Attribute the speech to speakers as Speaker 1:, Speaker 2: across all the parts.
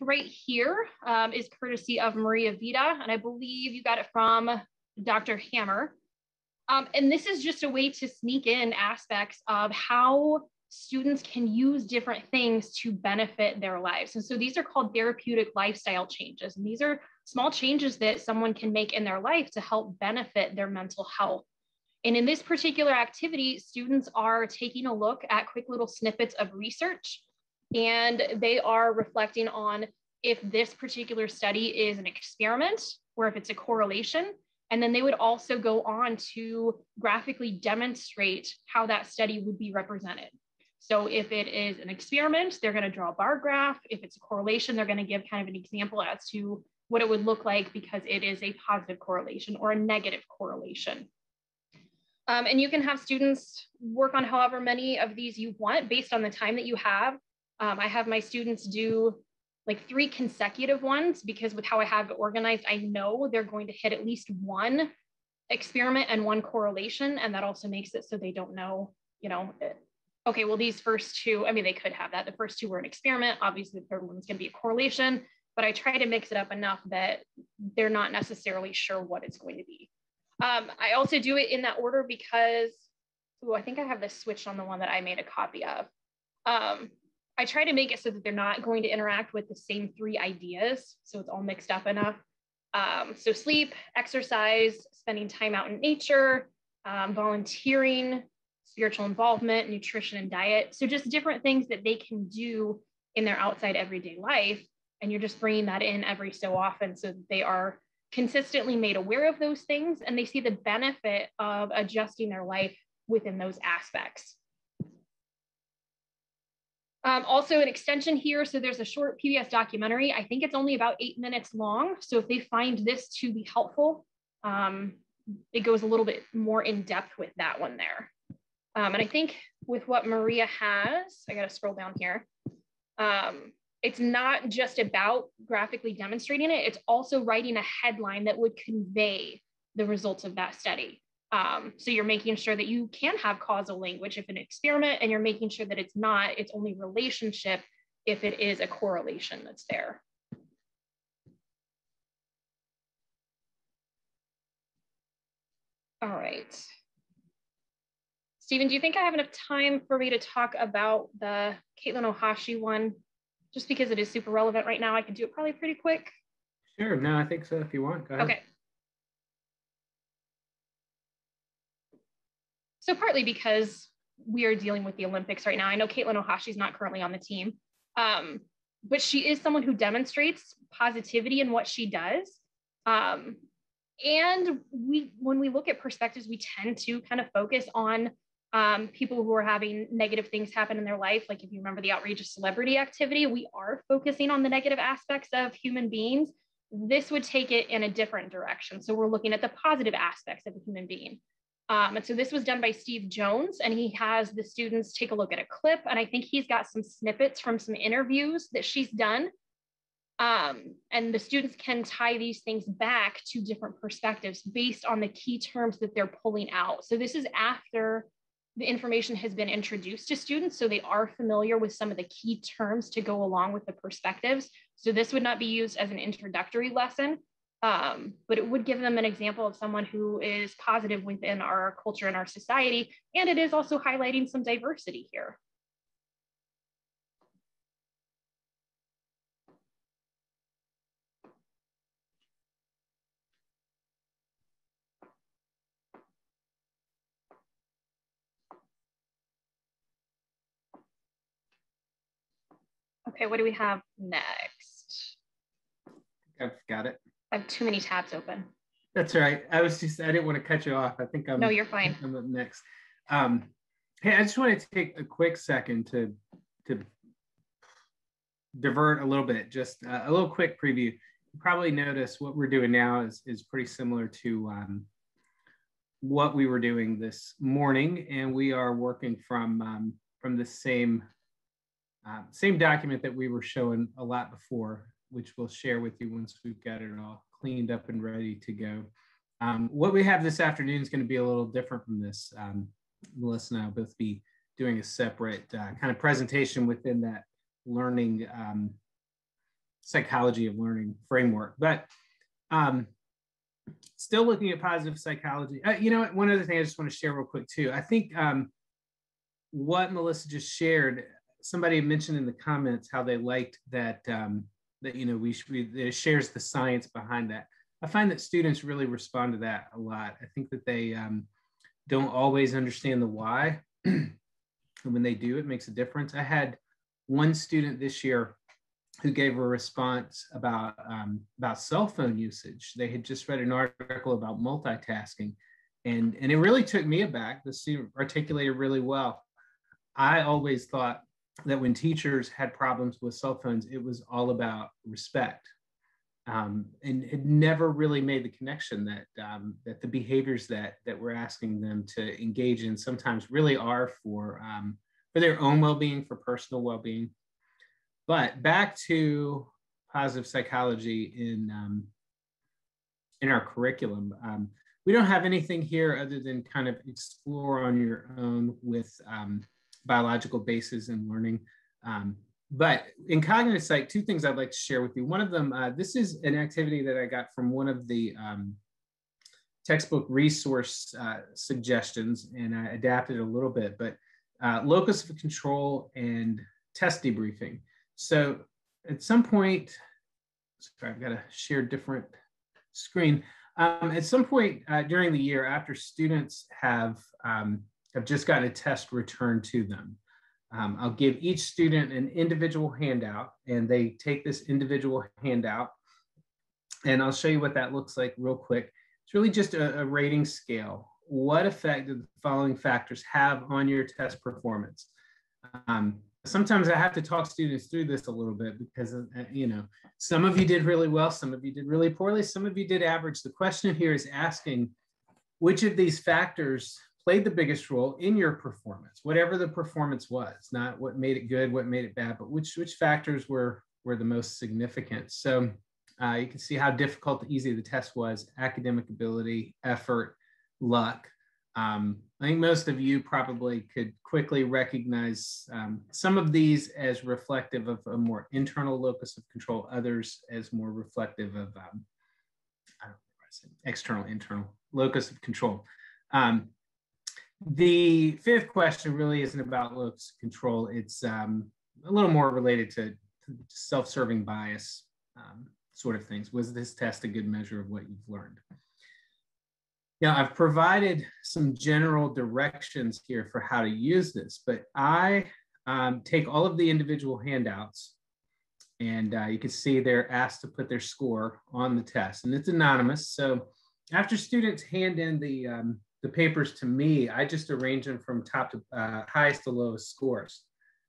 Speaker 1: right here um, is courtesy of Maria Vita, and I believe you got it from Dr. Hammer. Um, and this is just a way to sneak in aspects of how students can use different things to benefit their lives. And so these are called therapeutic lifestyle changes. And these are small changes that someone can make in their life to help benefit their mental health. And in this particular activity, students are taking a look at quick little snippets of research and they are reflecting on if this particular study is an experiment or if it's a correlation. And then they would also go on to graphically demonstrate how that study would be represented. So if it is an experiment, they're going to draw a bar graph. If it's a correlation, they're going to give kind of an example as to what it would look like because it is a positive correlation or a negative correlation. Um, and you can have students work on however many of these you want based on the time that you have. Um, I have my students do like three consecutive ones because with how I have it organized, I know they're going to hit at least one experiment and one correlation. And that also makes it so they don't know, you know, okay, well, these first two, I mean, they could have that. The first two were an experiment. Obviously, the third one's going to be a correlation, but I try to mix it up enough that they're not necessarily sure what it's going to be. Um, I also do it in that order because, oh, I think I have this switched on the one that I made a copy of. Um, I try to make it so that they're not going to interact with the same three ideas. So it's all mixed up enough. Um, so sleep, exercise, spending time out in nature, um, volunteering, spiritual involvement, nutrition and diet. So just different things that they can do in their outside everyday life. And you're just bringing that in every so often so that they are consistently made aware of those things and they see the benefit of adjusting their life within those aspects. Um, also an extension here. So there's a short PBS documentary. I think it's only about eight minutes long. So if they find this to be helpful, um, it goes a little bit more in depth with that one there. Um, and I think with what Maria has, I got to scroll down here. Um, it's not just about graphically demonstrating it, it's also writing a headline that would convey the results of that study. Um, so you're making sure that you can have causal language if an experiment, and you're making sure that it's not, it's only relationship if it is a correlation that's there. All right. Steven, do you think I have enough time for me to talk about the Katelyn Ohashi one? Just because it is super relevant right now, I can do it probably pretty quick.
Speaker 2: Sure. No, I think so. If you want, go ahead.
Speaker 1: Okay. So partly because we are dealing with the Olympics right now. I know Katelyn Ohashi is not currently on the team, um, but she is someone who demonstrates positivity in what she does. Um, and we, when we look at perspectives, we tend to kind of focus on um, people who are having negative things happen in their life. Like if you remember the outrageous celebrity activity, we are focusing on the negative aspects of human beings. This would take it in a different direction. So we're looking at the positive aspects of a human being. Um, and so this was done by Steve Jones, and he has the students take a look at a clip. And I think he's got some snippets from some interviews that she's done. Um, and the students can tie these things back to different perspectives based on the key terms that they're pulling out. So this is after the information has been introduced to students so they are familiar with some of the key terms to go along with the perspectives. So this would not be used as an introductory lesson, um, but it would give them an example of someone who is positive within our culture and our society. And it is also highlighting some diversity here. Okay, what do we have next?
Speaker 2: I've got it.
Speaker 1: I have too many tabs open.
Speaker 2: That's right. I was just, I didn't want to cut you off. I think I'm.
Speaker 1: No, you're fine.
Speaker 2: I'm up next. Um, hey, I just want to take a quick second to, to divert a little bit, just uh, a little quick preview. You probably notice what we're doing now is, is pretty similar to um, what we were doing this morning. And we are working from, um, from the same, uh, same document that we were showing a lot before which we'll share with you once we've got it all cleaned up and ready to go. Um, what we have this afternoon is going to be a little different from this. Um, Melissa and I will both be doing a separate uh, kind of presentation within that learning um, psychology of learning framework. But um, still looking at positive psychology. Uh, you know, one other thing I just want to share real quick too. I think um, what Melissa just shared, somebody mentioned in the comments how they liked that um, that you know we, we shares the science behind that. I find that students really respond to that a lot. I think that they um, don't always understand the why, and when they do, it makes a difference. I had one student this year who gave a response about um, about cell phone usage. They had just read an article about multitasking, and and it really took me aback. The student articulated really well. I always thought that when teachers had problems with cell phones, it was all about respect, um, and it never really made the connection that um, that the behaviors that that we're asking them to engage in sometimes really are for um, for their own well-being, for personal well-being. But back to positive psychology in um, in our curriculum. Um, we don't have anything here other than kind of explore on your own with um, biological bases in learning. Um, but in cognitive psych, two things I'd like to share with you. One of them, uh, this is an activity that I got from one of the um, textbook resource uh, suggestions, and I adapted a little bit, but uh, locus of control and test debriefing. So at some point, sorry, I've got to share different screen. Um, at some point uh, during the year, after students have, um, have just gotten a test returned to them, um, I'll give each student an individual handout and they take this individual handout and I'll show you what that looks like real quick. It's really just a, a rating scale. What effect do the following factors have on your test performance? Um, sometimes I have to talk students through this a little bit because, uh, you know, some of you did really well, some of you did really poorly, some of you did average. The question here is asking which of these factors played the biggest role in your performance, whatever the performance was, not what made it good, what made it bad, but which, which factors were, were the most significant. So uh, you can see how difficult, easy the test was, academic ability, effort, luck. Um, I think most of you probably could quickly recognize um, some of these as reflective of a more internal locus of control, others as more reflective of um, external, internal locus of control. Um, the fifth question really isn't about locus control. It's um, a little more related to, to self-serving bias um, sort of things. Was this test a good measure of what you've learned? Now, I've provided some general directions here for how to use this, but I um, take all of the individual handouts and uh, you can see they're asked to put their score on the test and it's anonymous. So after students hand in the, um, the papers to me, I just arrange them from top to uh, highest to lowest scores.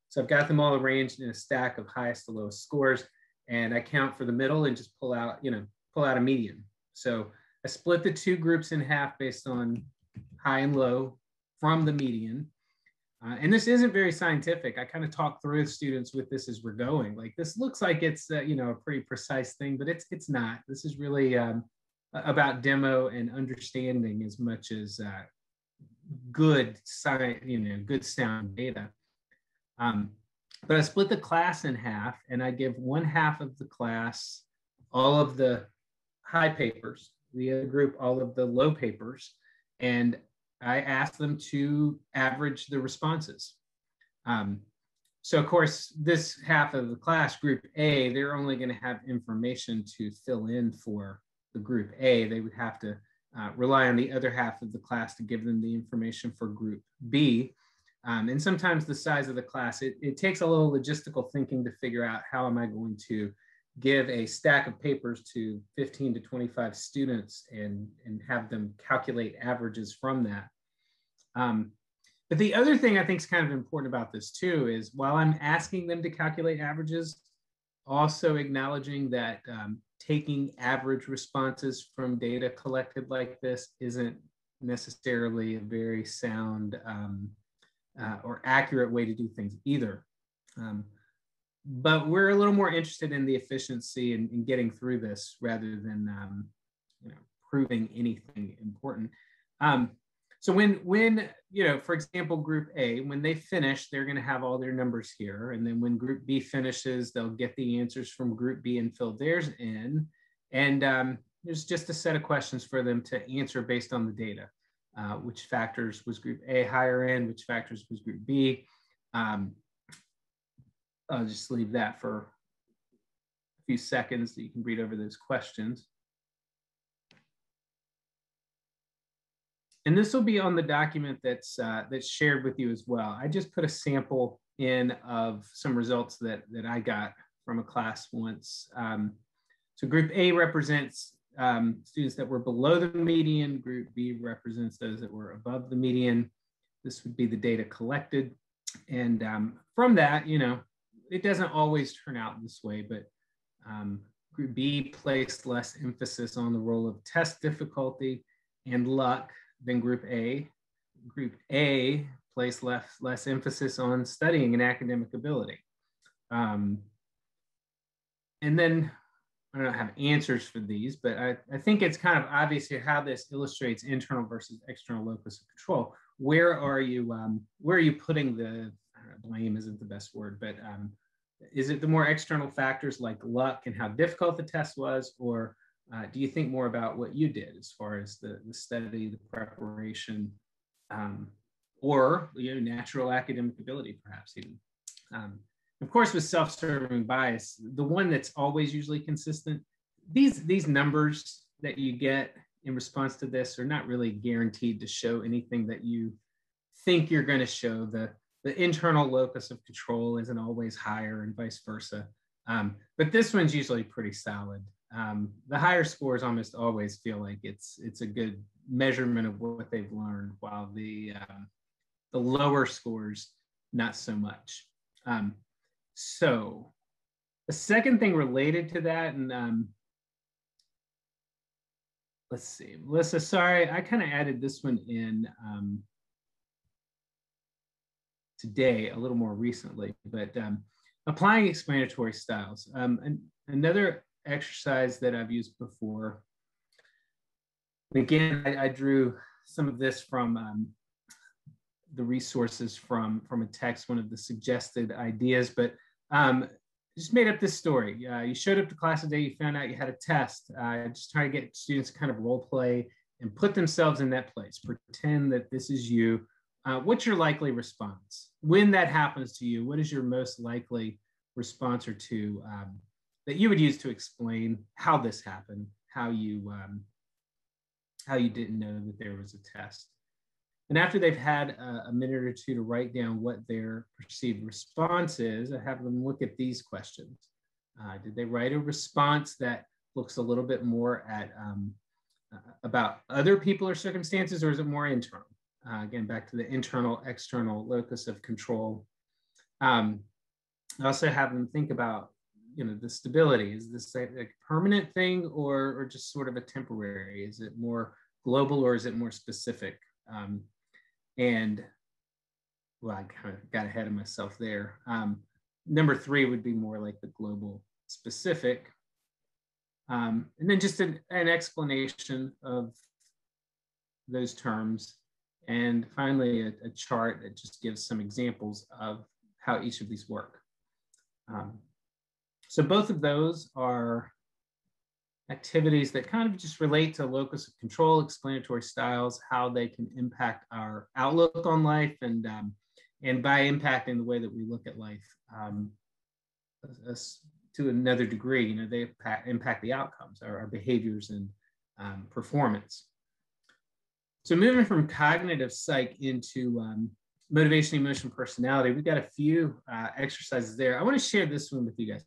Speaker 2: So I've got them all arranged in a stack of highest to lowest scores and I count for the middle and just pull out, you know, pull out a median. So I split the two groups in half based on high and low from the median. Uh, and this isn't very scientific. I kind of talk through students with this as we're going. Like this looks like it's uh, you know a pretty precise thing, but it's it's not. This is really um, about demo and understanding as much as uh, good science, you know, good sound data. Um, but I split the class in half, and I give one half of the class all of the high papers, the other group all of the low papers, and I asked them to average the responses. Um, so of course, this half of the class, group A, they're only going to have information to fill in for the group A. They would have to uh, rely on the other half of the class to give them the information for group B. Um, and sometimes the size of the class, it, it takes a little logistical thinking to figure out how am I going to give a stack of papers to 15 to 25 students and, and have them calculate averages from that. Um, but the other thing I think is kind of important about this too is while I'm asking them to calculate averages, also acknowledging that um, taking average responses from data collected like this isn't necessarily a very sound um, uh, or accurate way to do things either. Um, but we're a little more interested in the efficiency and, in getting through this rather than um, you know, proving anything important. Um, so when when you know, for example, Group A, when they finish, they're going to have all their numbers here, and then when Group B finishes, they'll get the answers from Group B and fill theirs in, and um, there's just a set of questions for them to answer based on the data. Uh, which factors was Group A higher in? Which factors was Group B? Um, I'll just leave that for a few seconds that you can read over those questions. And this will be on the document that's, uh, that's shared with you as well. I just put a sample in of some results that, that I got from a class once. Um, so group A represents um, students that were below the median. Group B represents those that were above the median. This would be the data collected. And um, from that, you know, it doesn't always turn out this way, but um, Group B placed less emphasis on the role of test difficulty and luck than Group A. Group A placed less, less emphasis on studying and academic ability. Um, and then I don't have answers for these, but I, I think it's kind of obvious here how this illustrates internal versus external locus of control. Where are you, um, where are you putting the, know, blame isn't the best word, but um, is it the more external factors like luck and how difficult the test was, or uh, do you think more about what you did as far as the, the study, the preparation, um, or you know, natural academic ability, perhaps even? Um, of course, with self-serving bias, the one that's always usually consistent, these, these numbers that you get in response to this are not really guaranteed to show anything that you think you're going to show. The, the internal locus of control isn't always higher and vice versa. Um, but this one's usually pretty solid um, the higher scores almost always feel like it's it's a good measurement of what they've learned, while the um, the lower scores not so much. Um, so the second thing related to that, and um, let's see, Melissa, sorry, I kind of added this one in um, today a little more recently, but um, applying explanatory styles. Um, and another exercise that I've used before. Again, I, I drew some of this from um, the resources from, from a text, one of the suggested ideas, but um, just made up this story. Uh, you showed up to class today, you found out you had a test. Uh, just trying to get students to kind of role play and put themselves in that place. Pretend that this is you. Uh, what's your likely response? When that happens to you, what is your most likely response or two um, that you would use to explain how this happened, how you um, how you didn't know that there was a test. And after they've had a, a, minute or two to write down what their perceived response is, I have them look at these questions. Uh, did they write a response that looks a little bit more at um, uh, about other people or circumstances, or is it more internal? Uh, again, back to the internal, external locus of control. Um, I also have them think about you know the stability? Is this a, a permanent thing or or just sort of a temporary? Is it more global or is it more specific? Um, and well i kind of got ahead of myself there. Um, number three would be more like the global specific. Um, and then just an, an explanation of those terms. And finally a, a, chart that just gives some examples of how each of these work. Um, so both of those are activities that kind of just relate to locus of control, explanatory styles, how they can impact our outlook on life, and um, and by impacting the way that we look at life um, to another degree, you know, they impact, the outcomes, our, our behaviors and um, performance. So moving from cognitive psych into um, motivation, emotion, personality, we've got a few uh, exercises there. I want to share this one with you guys.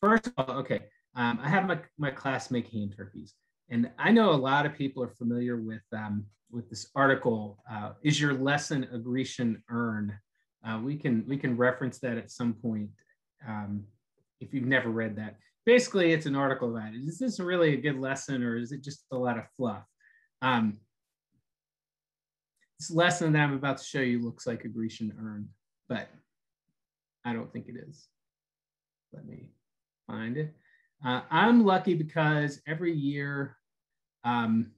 Speaker 2: First of all, okay, um, I have my, my class make hand turkeys. And I know a lot of people are familiar with, um, with this article, uh, Is Your Lesson a Grecian Urn? Uh, we, can, we can reference that at some point um, if you've never read that. Basically, it's an article about it. Is this really a good lesson or is it just a lot of fluff? Um, this lesson that I'm about to show you looks like a Grecian urn, but I don't think it is. Let me find it. Uh, I'm lucky because every year, um,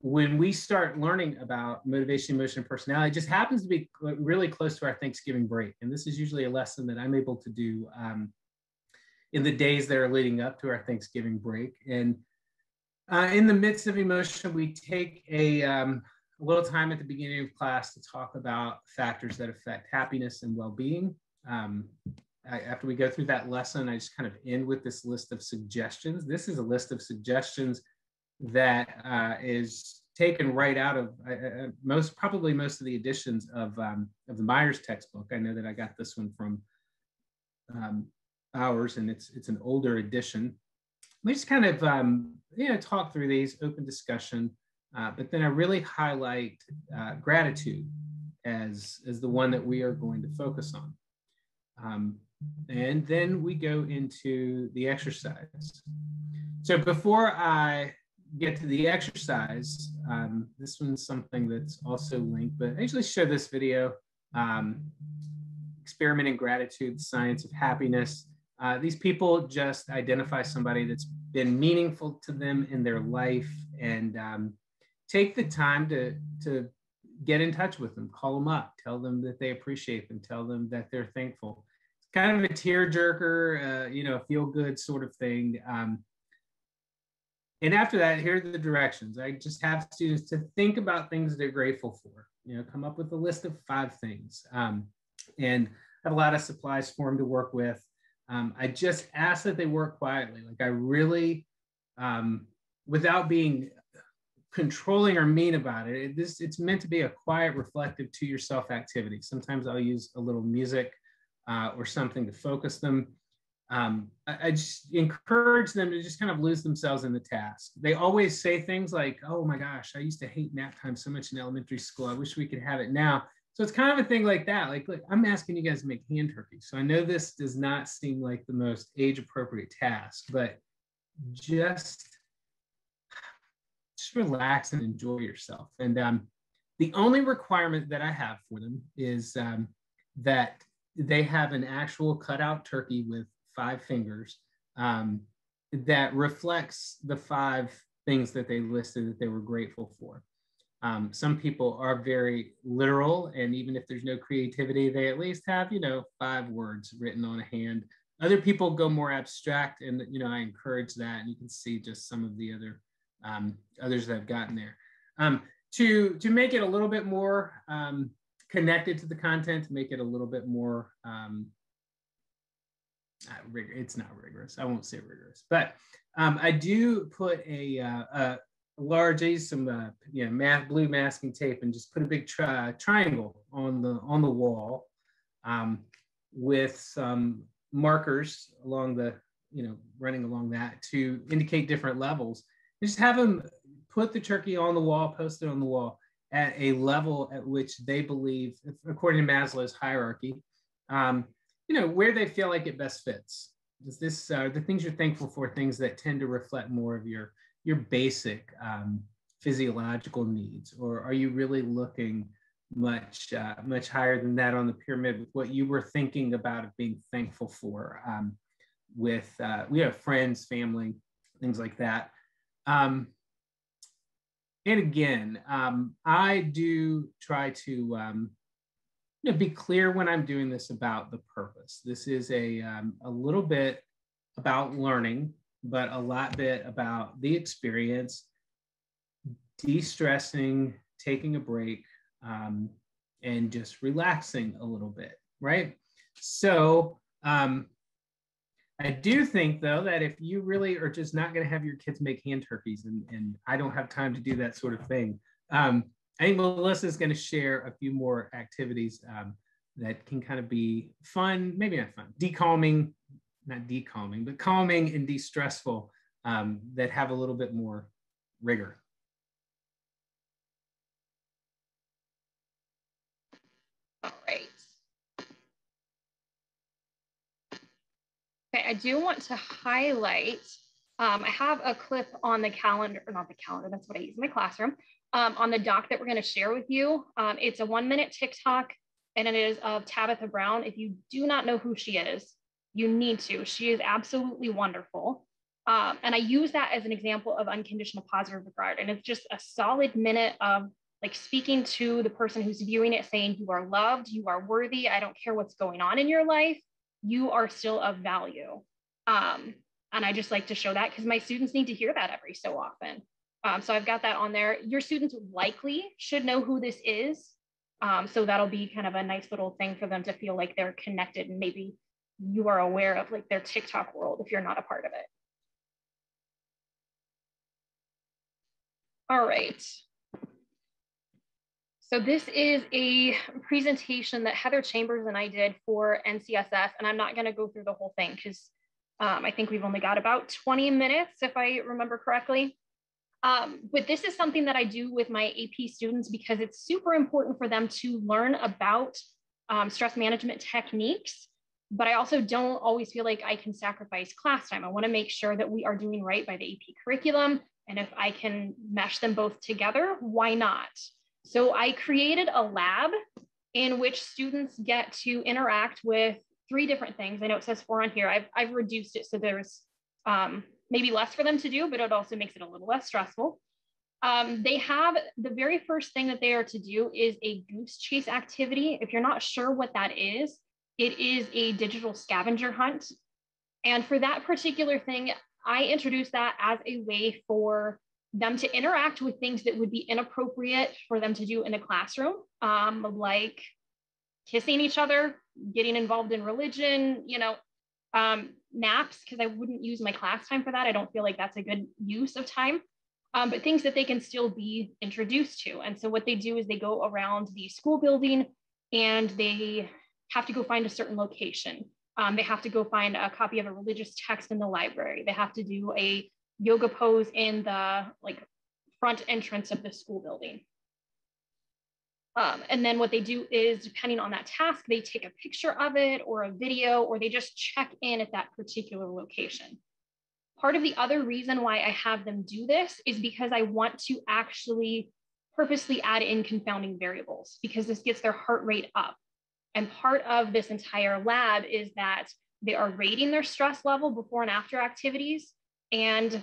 Speaker 2: when we start learning about motivation, emotion, and personality, it just happens to be really close to our Thanksgiving break. And this is usually a lesson that I'm able to do um, in the days that are leading up to our Thanksgiving break. And uh, in the midst of emotion, we take a, um, a little time at the beginning of class to talk about factors that affect happiness and well being. Um, I, after we go through that lesson, I just kind of end with this list of suggestions. This is a list of suggestions that uh, is taken right out of uh, uh, most, probably most of the editions of, um, of the Myers textbook. I know that I got this one from um, ours and it's, it's an older edition. We just kind of, um, you know, talk through these, open discussion, uh, but then I really highlight uh, gratitude as, as the one that we are going to focus on. Um, and then we go into the exercise. So before I get to the exercise, um, this one's something that's also linked, but I usually show this video, um, Experiment in Gratitude, Science of Happiness. Uh, these people just identify somebody that's been meaningful to them in their life and um, take the time to, to get in touch with them, call them up, tell them that they appreciate them, tell them that they're thankful. Kind of a tearjerker, uh, you know, feel good sort of thing. Um, and after that, here are the directions. I just have students to think about things they're grateful for. You know, come up with a list of five things. Um, and I have a lot of supplies for them to work with. Um, I just ask that they work quietly. Like I really, um, without being controlling or mean about it, it, this it's meant to be a quiet, reflective to yourself activity. Sometimes I'll use a little music uh, or something to focus them um, I, I, just encourage them to just kind of lose themselves in the task. They always say things like, "Oh my gosh, I used to hate nap time so much in elementary school. I wish we could have it now." So it's kind of a thing like that. Like, look, I'm asking you guys to make hand turkey. So I know this does not seem like the most age-appropriate task, but just just relax and enjoy yourself. And um, the only requirement that I have for them is um, that they have an actual cutout turkey with five fingers um, that reflects the five things that they listed that they were grateful for. Um, some people are very literal, and even if there's no creativity, they at least have, you know, five words written on a hand. Other people go more abstract, and you know, I encourage that. And you can see just some of the other um, others that have gotten there. Um, to to make it a little bit more um, connected to the content, to make it a little bit more um, it's not rigorous. I won't say rigorous, but um, I do put a, uh, a large, I use some uh, you know, math blue masking tape and just put a big tri- triangle on the on the wall um, with some markers along the you know running along that to indicate different levels. just have them put the turkey on the wall, post it on the wall at a level at which they believe, according to Maslow's hierarchy, um, you know where they feel like it best fits. Is this uh, the things you're thankful for things that tend to reflect more of your your basic um, physiological needs or are you really looking much uh, much higher than that on the pyramid with what you were thinking about of being thankful for um, with uh, we have friends family things like that? Um, and again um, i do try to um, you know, be clear when I'm doing this about the purpose. This is a, um, a little bit about learning, but a lot bit about the experience, de-stressing, taking a break, um, and just relaxing a little bit, right? So um, I do think though that if you really are just not going to have your kids make hand turkeys, and, and I don't have time to do that sort of thing, um, I think Melissa is going to share a few more activities um, that can kind of be fun, maybe not fun, decalming, not decalming, but calming and de-stressful um, that have a little bit more rigor.
Speaker 1: All right. Okay, I do want to highlight, um, I have a clip on the calendar, or not the calendar, that's what I use in my classroom, um, on the doc that we're going to share with you. Um, it's a one minute TikTok and it is of Tabitha Brown. If you do not know who she is, you need to. She is absolutely wonderful. Um, and I use that as an example of unconditional positive regard. And it's just a solid minute of like speaking to the person who's viewing it, saying, You are loved, you are worthy. I don't care what's going on in your life, you are still of value. Um, and I just like to show that because my students need to hear that every so often. Um, so I've got that on there. Your students likely should know who this is. Um, so that'll be kind of a nice little thing for them to feel like they're connected and maybe you are aware of like their TikTok world if you're not a part of it. All right. So this is a presentation that Heather Chambers and I did for NCSF, and I'm not gonna go through the whole thing because um, I think we've only got about 20 minutes, if I remember correctly. Um, but this is something that I do with my AP students because it's super important for them to learn about um, stress management techniques. But I also don't always feel like I can sacrifice class time. I wanna make sure that we are doing right by the AP curriculum. And if I can mesh them both together, why not? So I created a lab in which students get to interact with three different things. I know it says four on here. I've, I've reduced it so there's um, maybe less for them to do, but it also makes it a little less stressful. Um, they have the very first thing that they are to do is a goose chase activity. If you're not sure what that is, it is a digital scavenger hunt. And for that particular thing, I introduced that as a way for them to interact with things that would be inappropriate for them to do in a classroom, um, like kissing each other, getting involved in religion, you know, um, naps, because I wouldn't use my class time for that. I don't feel like that's a good use of time. Um, but things that they can still be introduced to. And so what they do is they go around the school building and they have to go find a certain location. Um, they have to go find a copy of a religious text in the library. They have to do a yoga pose in the like front entrance of the school building. Um, and then what they do is, depending on that task, they take a picture of it or a video, or they just check in at that particular location. Part of the other reason why I have them do this is because I want to actually purposely add in confounding variables because this gets their heart rate up. And part of this entire lab is that they are rating their stress level before and after activities and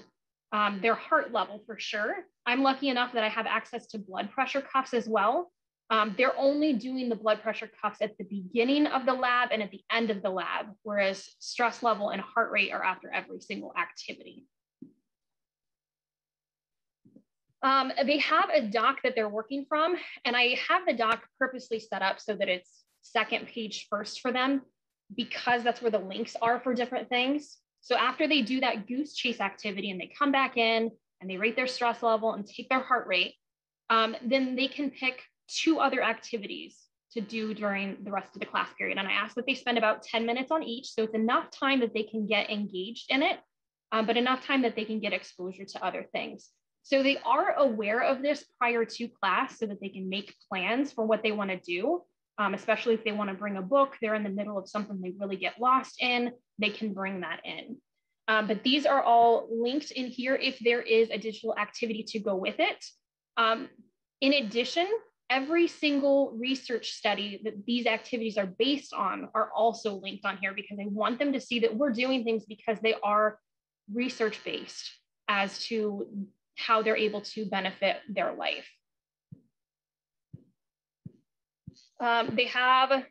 Speaker 1: um, their heart level for sure. I'm lucky enough that I have access to blood pressure cuffs as well. Um, they're only doing the blood pressure cuffs at the beginning of the lab and at the end of the lab, whereas stress level and heart rate are after every single activity. Um, they have a doc that they're working from, and I have the doc purposely set up so that it's second page first for them because that's where the links are for different things. So after they do that goose chase activity and they come back in and they rate their stress level and take their heart rate, um, then they can pick two other activities to do during the rest of the class period. And I ask that they spend about 10 minutes on each. So it's enough time that they can get engaged in it, um, but enough time that they can get exposure to other things. So they are aware of this prior to class so that they can make plans for what they want to do um, especially if they want to bring a book, they're in the middle of something they really get lost in, they can bring that in. Um, but these are all linked in here if there is a digital activity to go with it. Um, in addition, every single research study that these activities are based on are also linked on here because I want them to see that we're doing things because they are research based as to how they're able to benefit their life. Um, they have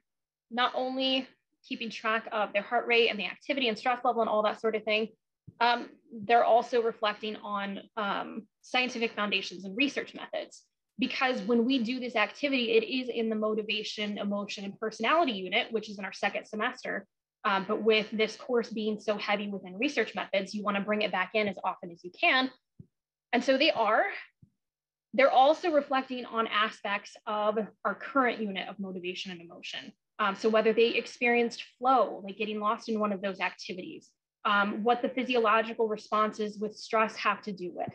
Speaker 1: not only keeping track of their heart rate and the activity and stress level and all that sort of thing, um, they're also reflecting on um, scientific foundations and research methods. Because when we do this activity, it is in the motivation, emotion, and personality unit, which is in our second semester. Um, but with this course being so heavy within research methods, you want to bring it back in as often as you can. And so they are they're also reflecting on aspects of our current unit of motivation and emotion. Um, so whether they experienced flow, like getting lost in one of those activities, um, what the physiological responses with stress have to do with.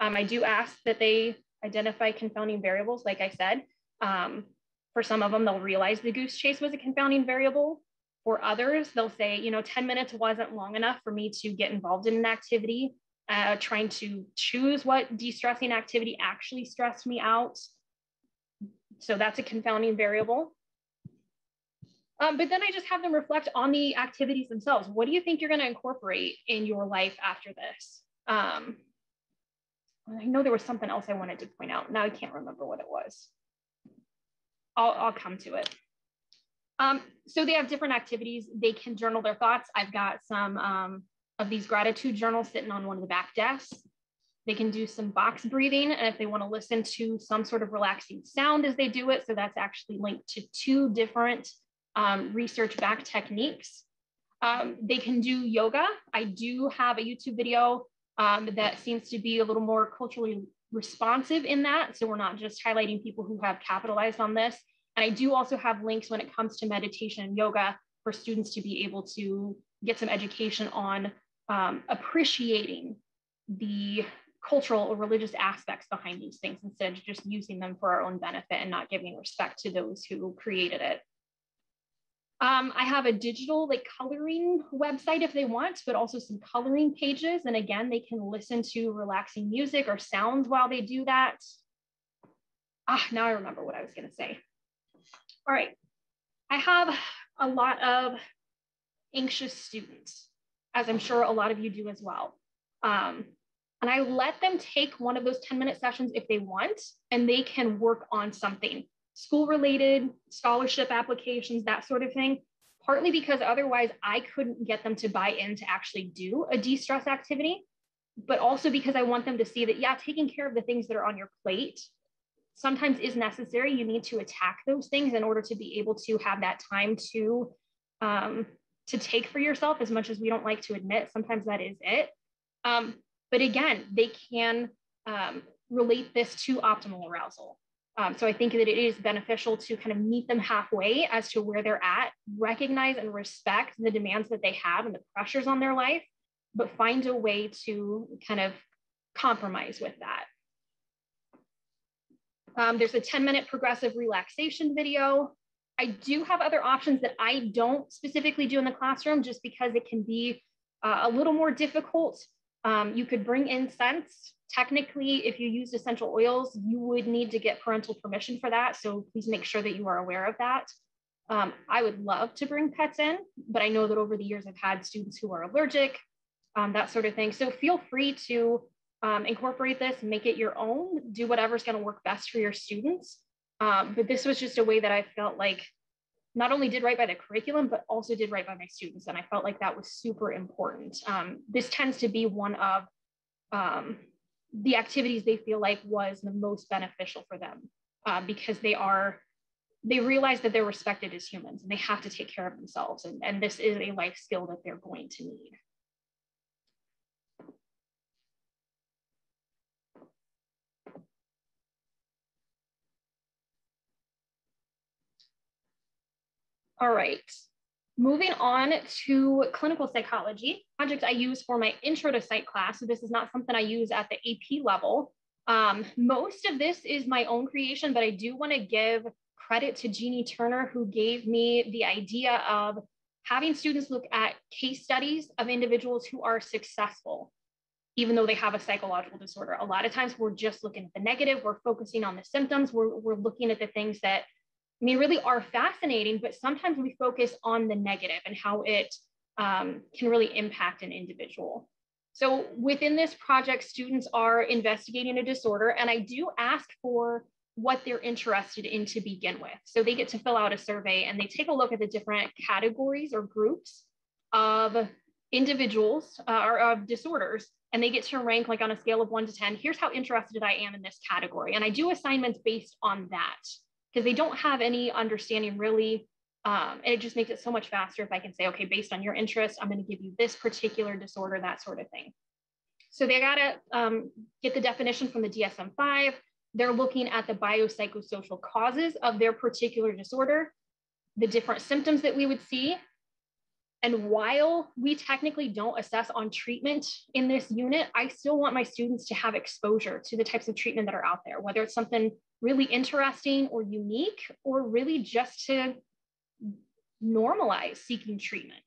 Speaker 1: Um, I do ask that they identify confounding variables, like I said. Um, for some of them, they'll realize the goose chase was a confounding variable. For others, they'll say, you know, 10 minutes wasn't long enough for me to get involved in an activity uh, trying to choose what de-stressing activity actually stressed me out. So that's a confounding variable. Um, but then I just have them reflect on the activities themselves. What do you think you're going to incorporate in your life after this? Um, I know there was something else I wanted to point out. Now I can't remember what it was. I'll, I'll come to it. Um, so they have different activities. They can journal their thoughts. I've got some um, of these gratitude journals sitting on one of the back desks. They can do some box breathing. And if they want to listen to some sort of relaxing sound as they do it, so that's actually linked to two different um, research backed techniques. Um, they can do yoga. I do have a YouTube video um, that seems to be a little more culturally responsive in that. So we're not just highlighting people who have capitalized on this. And I do also have links when it comes to meditation and yoga for students to be able to get some education on um, appreciating the cultural or religious aspects behind these things instead of just using them for our own benefit and not giving respect to those who created it. Um, I have a digital like coloring website if they want, but also some coloring pages. And again, they can listen to relaxing music or sounds while they do that. Ah, now I remember what I was gonna say. All right, I have a lot of anxious students, as I'm sure a lot of you do as well. Um, and I let them take one of those 10 minute sessions if they want, and they can work on something school related, scholarship applications, that sort of thing. Partly because otherwise I couldn't get them to buy in to actually do a de stress activity, but also because I want them to see that, yeah, taking care of the things that are on your plate sometimes is necessary. You need to attack those things in order to be able to have that time to. Um, to take for yourself as much as we don't like to admit sometimes that is it um, but again they can um, relate this to optimal arousal um, so I think that it is beneficial to kind of meet them halfway as to where they're at, recognize and respect the demands that they have and the pressures on their life, but find a way to kind of compromise with that. Um, there's a 10 minute progressive relaxation video. I do have other options that I don't specifically do in the classroom just because it can be uh, a little more difficult. Um, you could bring incense Technically, if you used essential oils, you would need to get parental permission for that. So please make sure that you are aware of that. Um, I would love to bring pets in, but I know that over the years I've had students who are allergic, um, that sort of thing. So feel free to um, incorporate this, make it your own, do whatever's going to work best for your students. Um, but this was just a way that I felt like not only did right by the curriculum, but also did right by my students. And I felt like that was super important. Um, this tends to be one of um, the activities they feel like was the most beneficial for them uh, because they are they realize that they're respected as humans and they have to take care of themselves and, and this is a life skill that they're going to need all right Moving on to clinical psychology, project I use for my intro to psych class. So this is not something I use at the AP level. Um, most of this is my own creation, but I do want to give credit to Jeannie Turner, who gave me the idea of having students look at case studies of individuals who are successful, even though they have a psychological disorder. A lot of times we're just looking at the negative, we're focusing on the symptoms, we're, we're looking at the things that I mean, really are fascinating, but sometimes we focus on the negative and how it um, can really impact an individual. So within this project, students are investigating a disorder, and I do ask for what they're interested in to begin with. So they get to fill out a survey and they take a look at the different categories or groups of individuals uh, or of disorders, and they get to rank like on a scale of one to 10. Here's how interested I am in this category. And I do assignments based on that because they don't have any understanding really. Um, and it just makes it so much faster if I can say, okay, based on your interest, I'm going to give you this particular disorder, that sort of thing. So they got to um, get the definition from the DSM 5. They're looking at the biopsychosocial causes of their particular disorder, the different symptoms that we would see. And while we technically don't assess on treatment in this unit, I still want my students to have exposure to the types of treatment that are out there, whether it's something really interesting or unique, or really just to normalize seeking treatment.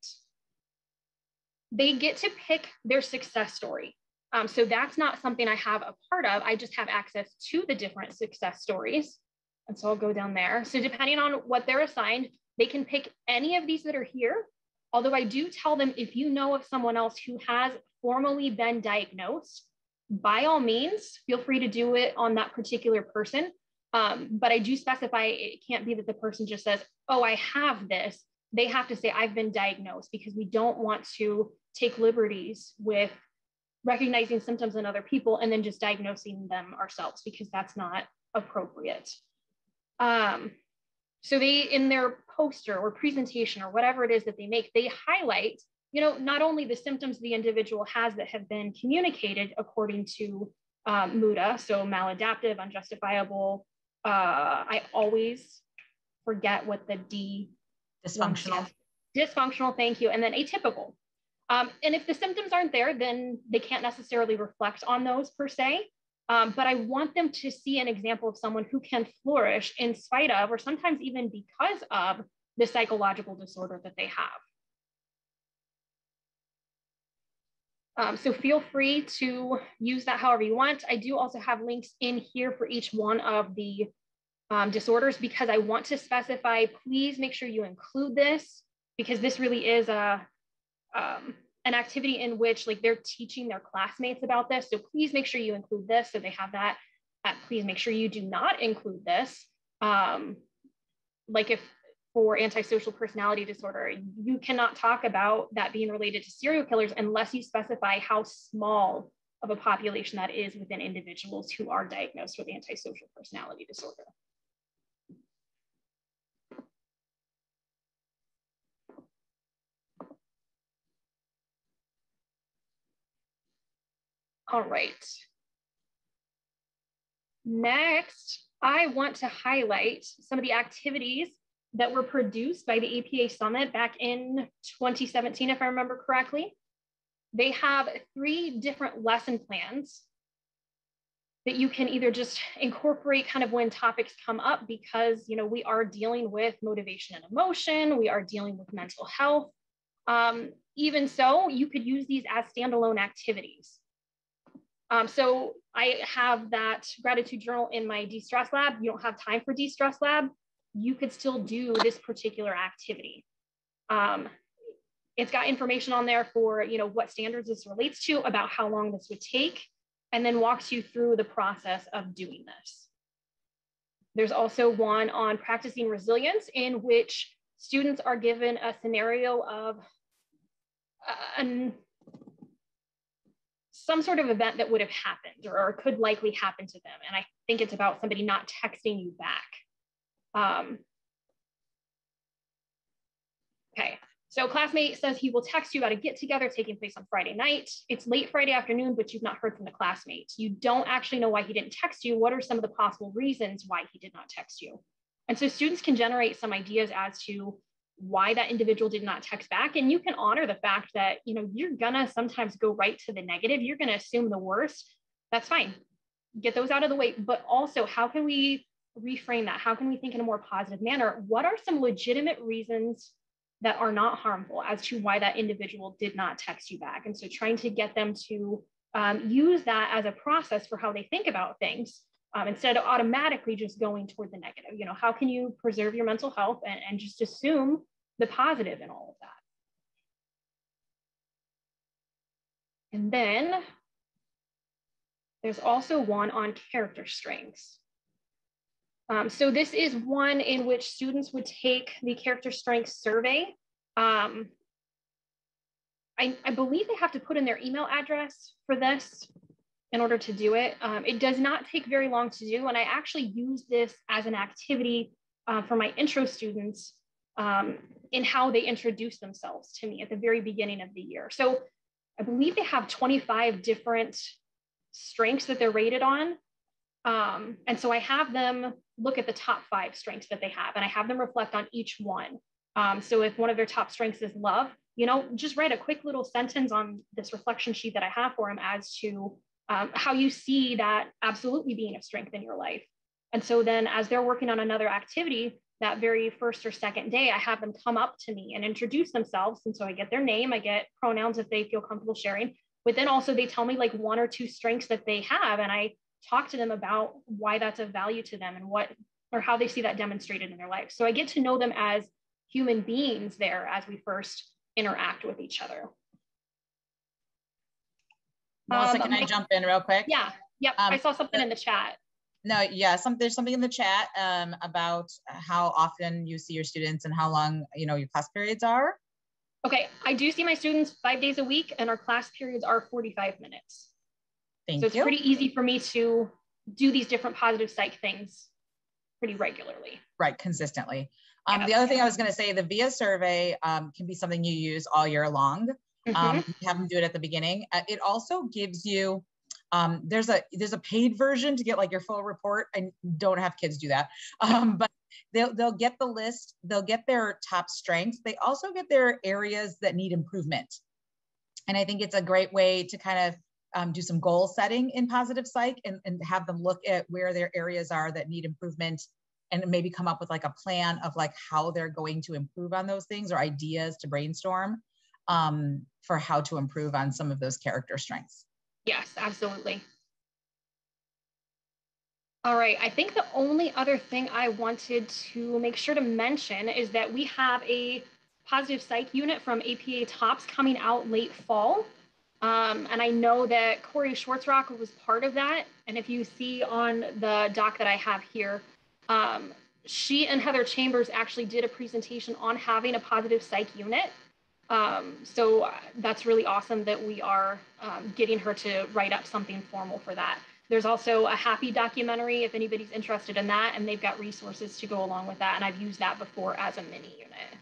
Speaker 1: They get to pick their success story. Um, so that's not something I have a part of. I just have access to the different success stories. And so I'll go down there. So depending on what they're assigned, They can pick any of these that are here. Although I do tell them if you know of someone else who has formally been diagnosed, by all means, feel free to do it on that particular person. Um, but I do specify it can't be that the person just says, oh, I have this. They have to say, I've been diagnosed because we don't want to take liberties with recognizing symptoms in other people and then just diagnosing them ourselves because that's not appropriate. Um, so they, in their poster or presentation or whatever it is that they make, they highlight, you know, not only the symptoms the individual has that have been communicated according to um, MUDA, so maladaptive, unjustifiable. Uh, I always forget what the D
Speaker 3: dysfunctional.
Speaker 1: Dysfunctional, thank you. And then atypical. Um, and if the symptoms aren't there, then they can't necessarily reflect on those per se. Um, but I want them to see an example of someone who can flourish in spite of, or sometimes even because of, the psychological disorder that they have. Um, so feel free to use that however you want. I do also have links in here for each one of the um, disorders because I want to specify, please make sure you include this because this really is a, um, an activity in which like they're teaching their classmates about this. So please make sure you include this so they have that. Uh, please make sure you do not include this. Um, like if for antisocial personality disorder, you cannot talk about that being related to serial killers unless you specify how small of a population that is within individuals who are diagnosed with antisocial personality disorder. All right. Next, I want to highlight some of the activities that were produced by the APA Summit back in 2017, if I remember correctly. They have three different lesson plans that you can either just incorporate kind of when topics come up because you know we are dealing with motivation and emotion, we are dealing with mental health. Um, even so, you could use these as standalone activities. Um, so I have that gratitude journal in my de-stress lab. You don't have time for de-stress lab. You could still do this particular activity. Um, it's got information on there for you know what standards this relates to, about how long this would take, and then walks you through the process of doing this. There's also one on practicing resilience in which students are given a scenario of uh, an some sort of event that would have happened or, or, could likely happen to them. And I think it's about somebody not texting you back. Um, okay, so classmate says he will text you about a get together taking place on Friday night. It's late Friday afternoon, but you've not heard from the classmate. You don't actually know why he didn't text you. What are some of the possible reasons why he did not text you? And so students can generate some ideas as to why that individual did not text back and you can honor the fact that you know you're gonna sometimes go right to the negative you're gonna assume the worst that's fine get those out of the way but also how can we reframe that how can we think in a more positive manner what are some legitimate reasons that are not harmful as to why that individual did not text you back and so trying to get them to um, use that as a process for how they think about things um, instead of automatically just going toward the negative you know how can you preserve your mental health and, and just assume the positive in all of that. And then there's also one on character strengths. Um, so this is one in which students would take the character strengths survey. Um, I, I, believe they have to put in their email address for this in order to do it. Um, it does not take very long to do. And I actually use this as an activity uh, for my intro students um, in how they introduce themselves to me at the very beginning of the year. So I believe they have 25 different strengths that they're rated on. Um, and so I have them look at the top five strengths that they have, and I have them reflect on each one. Um, so if one of their top strengths is love, you know, just write a quick little sentence on this reflection sheet that I have for them as to um, how you see that absolutely being a strength in your life. And so then as they're working on another activity, that very first or second day, I have them come up to me and introduce themselves. And so I get their name, I get pronouns if they feel comfortable sharing. But then also they tell me like one or two strengths that they have. And I talk to them about why that's of value to them and what or how they see that demonstrated in their life. So I get to know them as human beings there as we first interact with each other.
Speaker 3: Melissa, um, can I jump in real quick?
Speaker 1: Yeah. Yep. Um, I saw something in the chat.
Speaker 3: No, yeah, some, there's something in the chat um, about how often you see your students and how long you know your class periods are.
Speaker 1: Okay, I do see my students five days a week, and our class periods are 45 minutes.
Speaker 3: Thank
Speaker 1: so it's
Speaker 3: you.
Speaker 1: pretty easy for me to do these different positive psych things pretty regularly.
Speaker 3: Right, consistently. Um, The other thing I was going to say, the VIA survey um, can be something you use all year long. Mm-hmm. Um, have them do it at the beginning. Uh, it also gives you um, there's a there's a paid version to get like your full report. I don't have kids do that, um, but they'll they'll get the list. They'll get their top strengths. They also get their areas that need improvement, and I think it's a great way to kind of um, do some goal setting in positive psych and, and have them look at where their areas are that need improvement and maybe come up with like a plan of like how they're going to improve on those things or ideas to brainstorm um, for how to improve on some of those character strengths.
Speaker 1: Yes, absolutely. All right, I think the only other thing I wanted to make sure to mention is that we have a positive psych unit from APA TOPSS coming out late fall. Um, and I know that Corey Schwartzrock was part of that. And if you see on the doc that I have here, um, she and Heather Chambers actually did a presentation on having a positive psych unit. Um, so uh, that's really awesome that we are um, getting her to write up something formal for that. There's also a happy documentary if anybody's interested in that, and they've got resources to go along with that. And I've used that before as a mini unit.